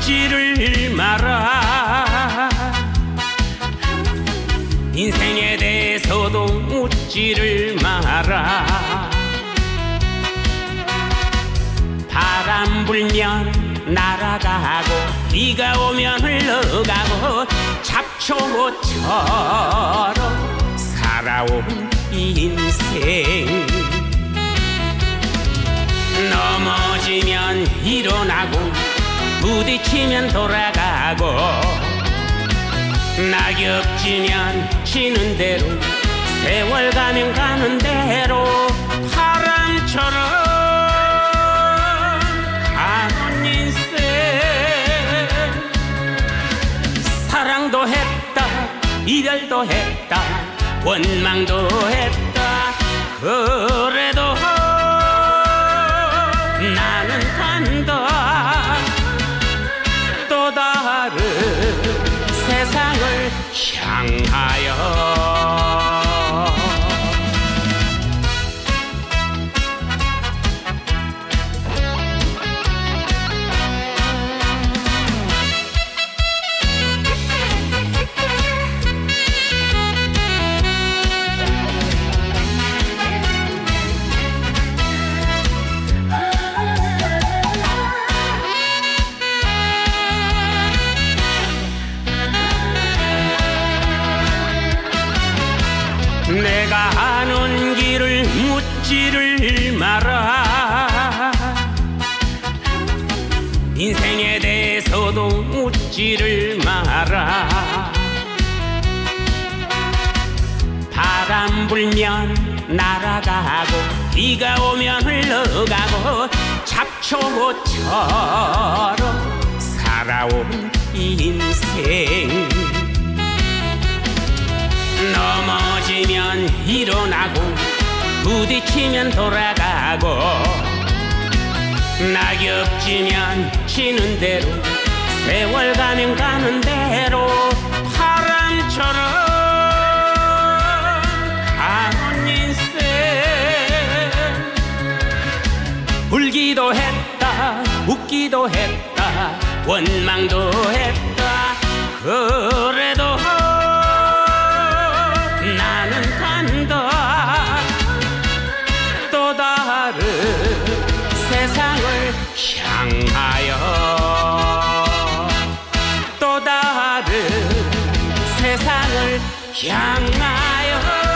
묻지를 마라. 인생에 대해서도 묻지를 마라. 바람 불면 날아가고 비가 오면 흘러가고 잡초처럼 살아온 인생 부딪히면 돌아가고 낙엽 지면 지는 대로 세월 가면 가는 대로 바람처럼 가는 인생. 사랑도 했다 이별도 했다 원망도 했다. 그 내가 아는 길을 묻지를 마라. 인생에 대해서도 묻지를 마라. 바람 불면 날아가고 비가 오면 흘러가고 잡초처럼 살아온 인생 넘어지면 일어나고 부딪히면 돌아가고 낙엽 지면 지는 대로 세월 가면 가는 대로 바람처럼 가는 인생. 울기도 했다 웃기도 했다 원망도 했다. 그래 향하여 또 다른 세상을 향하여